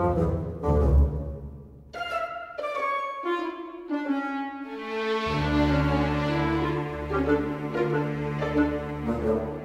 Sous-titres